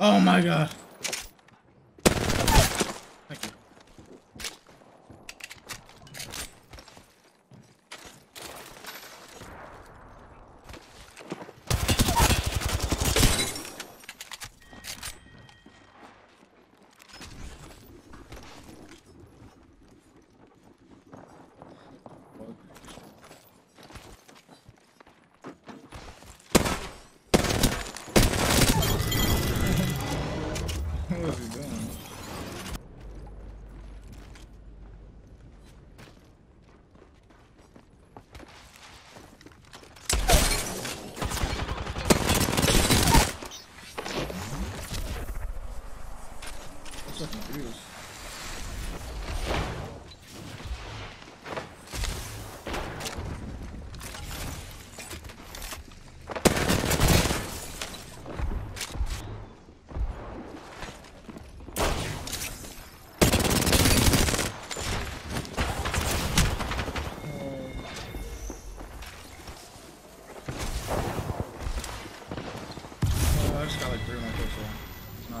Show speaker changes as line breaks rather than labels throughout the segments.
Oh my god.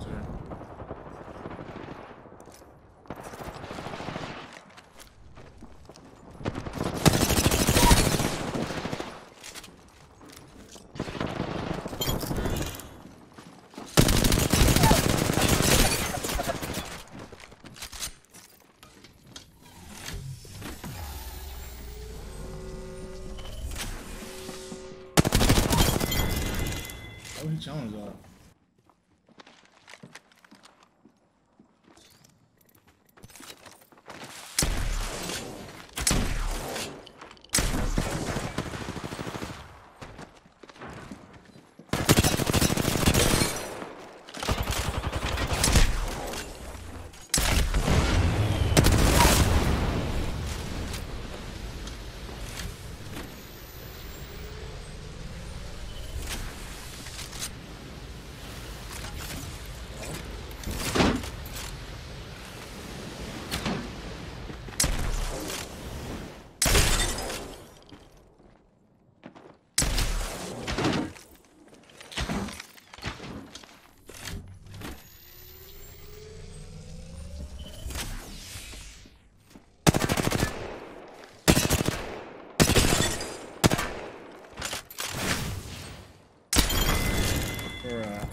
squads challenge that. Bruh.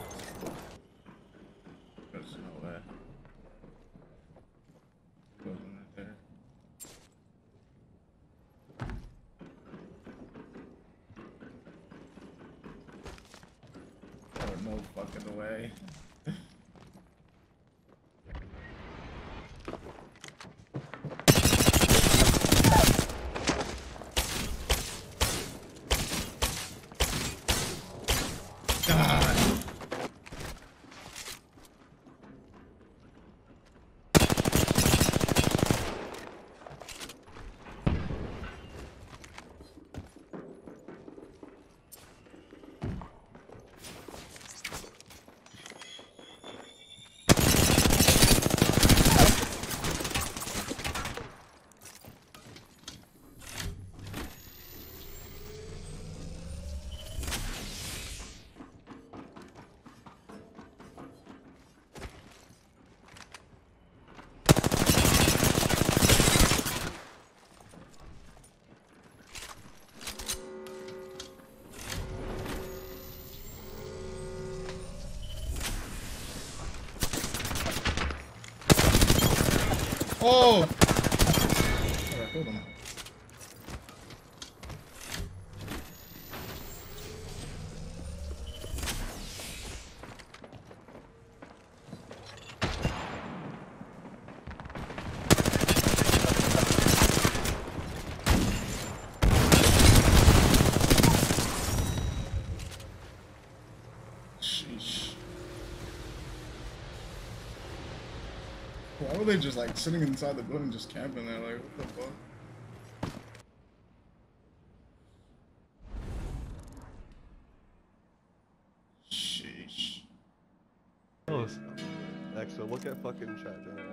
There's no way. Wasn't there? Oh, no fucking way. God. Oh! Alright, hold on. Sheesh. Why were they just like sitting inside the building, just camping there? Like, what the fuck? Sheesh.
Next, so look at fucking chat general.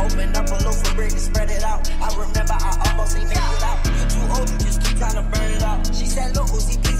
Open up a loaf of bread and spread it out. I remember I almost ain't it out. You too old, you just keep trying to burn it out. She said, look, Uzi, please